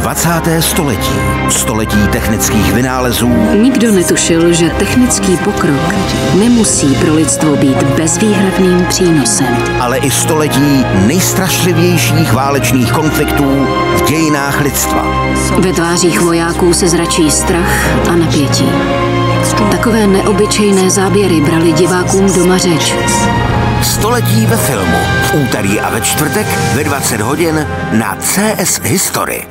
20. století. Století technických vynálezů. Nikdo netušil, že technický pokrok nemusí pro lidstvo být bezvýhradným přínosem. Ale i století nejstrašlivějších válečných konfliktů v dějinách lidstva. Ve tvářích vojáků se zračí strach a napětí. Takové neobyčejné záběry brali divákům doma řeč. Století ve filmu. V úterý a ve čtvrtek ve 20 hodin na CS History.